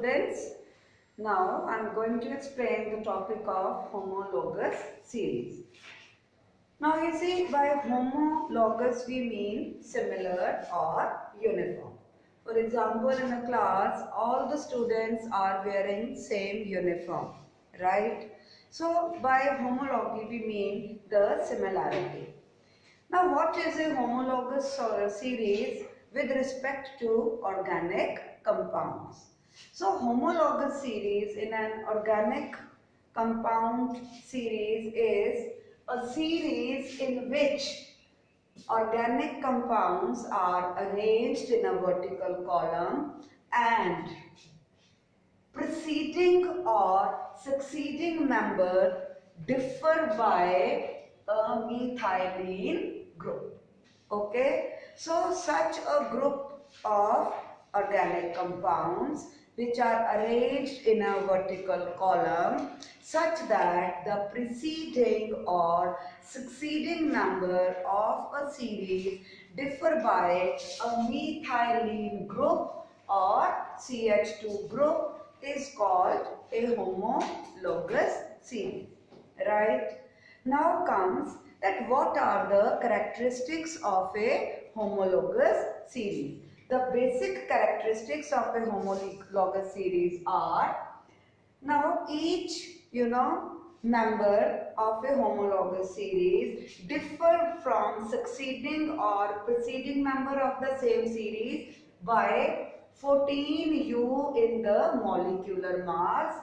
students. Now I am going to explain the topic of homologous series. Now you see by homologous we mean similar or uniform. For example in a class all the students are wearing same uniform, right? So by homology we mean the similarity. Now what is a homologous uh, series with respect to organic compounds? So homologous series in an organic compound series is a series in which organic compounds are arranged in a vertical column and preceding or succeeding member differ by a methylene group. Okay, so such a group of organic compounds which are arranged in a vertical column such that the preceding or succeeding number of a series differ by a methylene group or CH2 group is called a homologous series. Right? Now comes that what are the characteristics of a homologous series. The basic characteristics of a homologous series are now each you know member of a homologous series differ from succeeding or preceding member of the same series by 14 U in the molecular mass,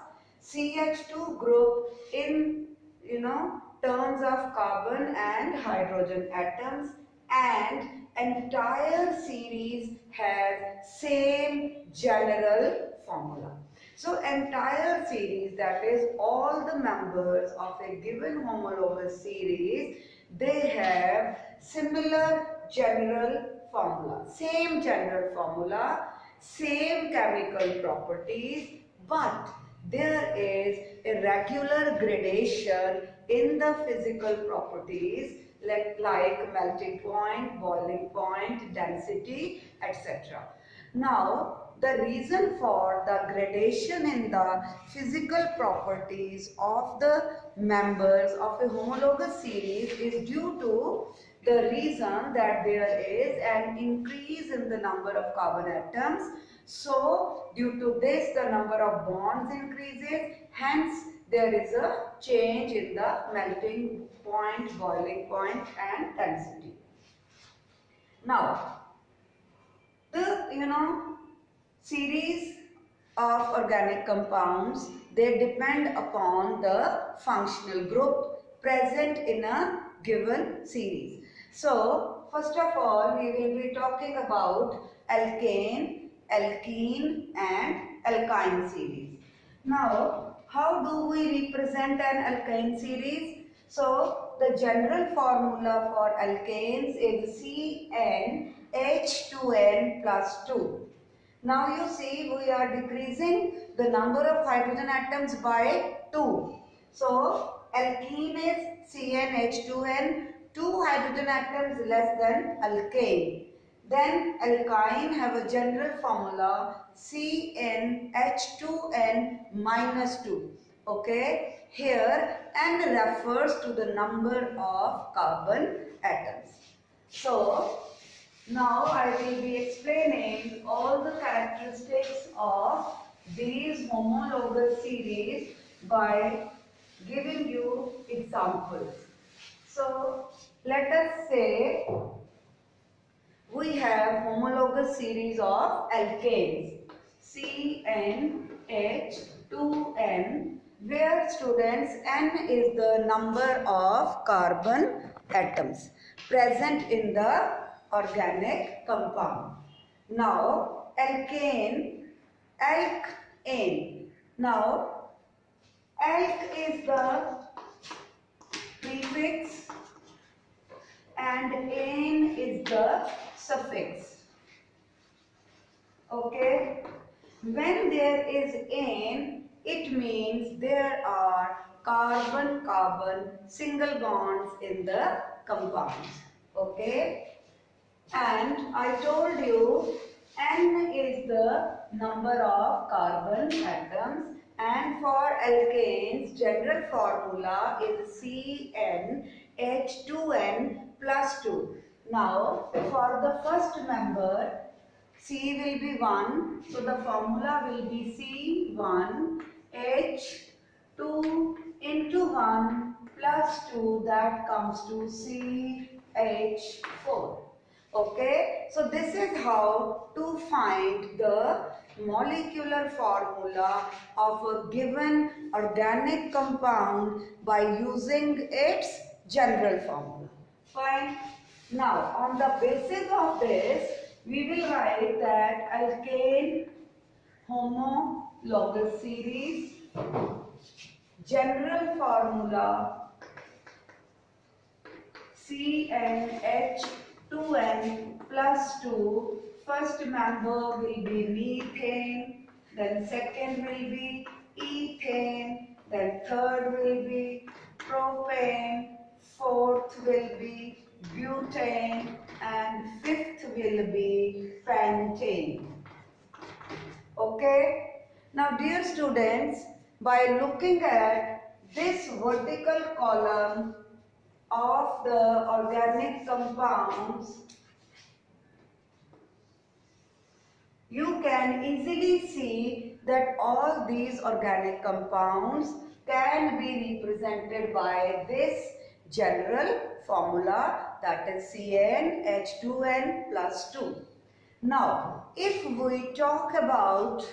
CH2 group in you know terms of carbon and hydrogen atoms and entire series has same general formula. So entire series that is all the members of a given homologous series they have similar general formula, same general formula, same chemical properties but there is a regular gradation in the physical properties like, like melting point, boiling point, density, etc. Now, the reason for the gradation in the physical properties of the members of a homologous series is due to the reason that there is an increase in the number of carbon atoms. So, due to this the number of bonds increases, hence there is a change in the melting point, boiling point and density. Now, the you know series of organic compounds they depend upon the functional group present in a given series. So, first of all we will be talking about alkane, alkene and alkyne series. Now, how do we represent an alkyne series? So, the general formula for alkanes is CnH2n plus 2. Now you see we are decreasing the number of hydrogen atoms by 2. So, alkene is CnH2n, 2 hydrogen atoms less than alkane. Then alkyne have a general formula CnH2n minus 2. Okay. Here n refers to the number of carbon atoms. So, now I will be explaining all the characteristics of these homologous series by giving you examples. So, let us say we have homologous series of alkanes CnH2n where students n is the number of carbon atoms present in the organic compound. Now alkane, alkane. Now alk is the prefix and ane is the suffix. Okay. When there is ane, it means there are carbon-carbon single bonds in the compounds. Okay. And I told you N is the number of carbon atoms and for alkanes general formula is CnH2n plus 2. Now for the first member C will be 1 so the formula will be C1H2 into 1 plus 2 that comes to CH4. Okay, so this is how to find the molecular formula of a given organic compound by using its general formula. Fine. Now, on the basis of this, we will write that alkane homologous series general formula CnH2n plus 2 first member will be methane then second will be ethane then third will be propane fourth will be butane and fifth will be pentane okay now dear students by looking at this vertical column of the organic compounds, you can easily see that all these organic compounds can be represented by this general formula that is CnH2n plus 2. Now, if we talk about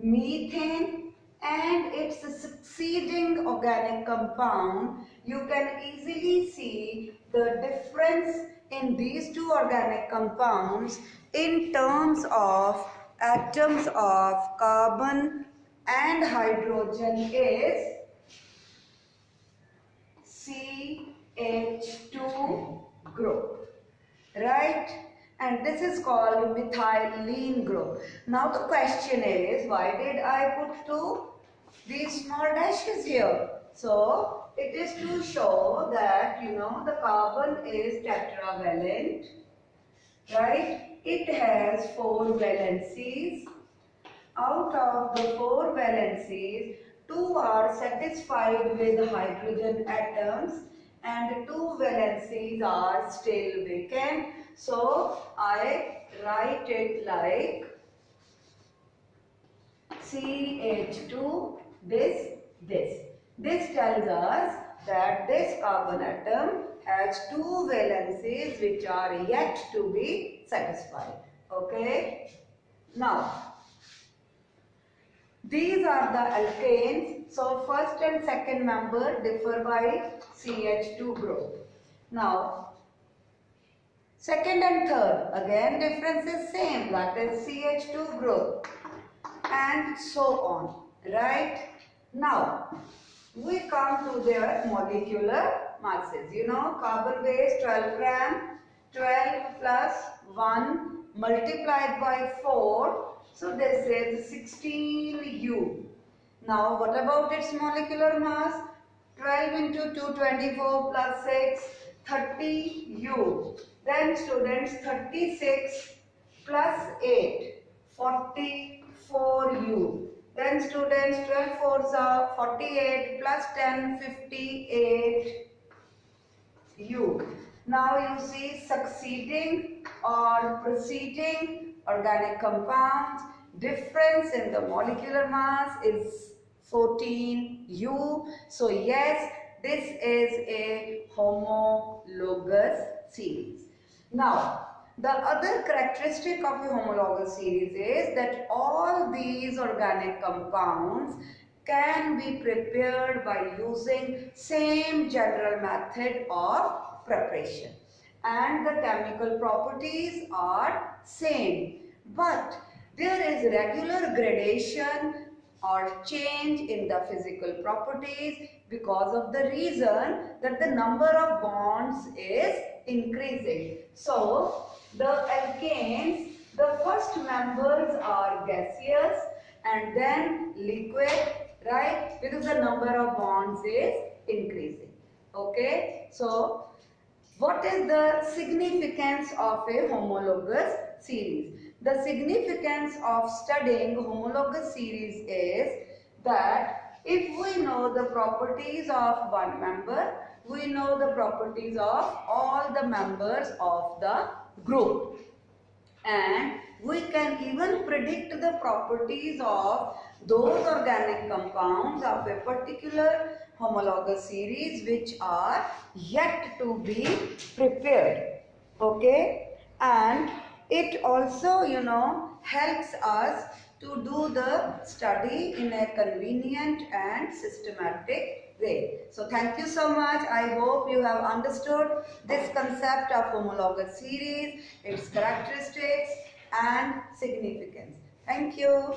methane and its a succeeding organic compound, you can easily see the difference in these two organic compounds in terms of atoms of carbon and hydrogen is CH2 group, right? And this is called methylene group. Now the question is why did I put two these small dashes here? So it is to show that you know the carbon is tetravalent right it has four valencies out of the four valencies two are satisfied with hydrogen atoms and two valencies are still vacant so I write it like CH2 this this. This tells us that this carbon atom has two valencies which are yet to be satisfied. Okay. Now these are the alkanes. So first and second member differ by CH2 group. Now Second and third, again difference is same, that is CH2 group and so on, right? Now, we come to their molecular masses. You know, carbon base 12 gram, 12 plus 1 multiplied by 4. So this is 16U. Now, what about its molecular mass? 12 into 224 plus 6, 30U. Then students 36 plus 8, 44U. Then students 12 fours are 48 plus 10, 58 U. Now you see succeeding or preceding organic compounds. Difference in the molecular mass is 14 U. So yes, this is a homologous series. Now, the other characteristic of a homologous series is that all these organic compounds can be prepared by using same general method of preparation. And the chemical properties are same. But there is regular gradation or change in the physical properties because of the reason that the number of bonds is increasing. So, the alkanes, the first members are gaseous and then liquid, right? Because the number of bonds is increasing. Okay. So, what is the significance of a homologous series? The significance of studying homologous series is that if we know the properties of one member, we know the properties of all the members of the group. And we can even predict the properties of those organic compounds of a particular homologous series which are yet to be prepared. Okay? And it also, you know, helps us to do the study in a convenient and systematic So thank you so much. I hope you have understood this concept of homologous series, its characteristics and significance. Thank you.